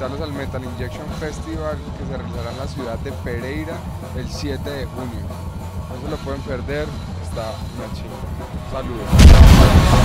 invitarlos al Metal Injection Festival que se realizará en la ciudad de Pereira el 7 de junio. No se lo pueden perder, está una chinga. Saludos.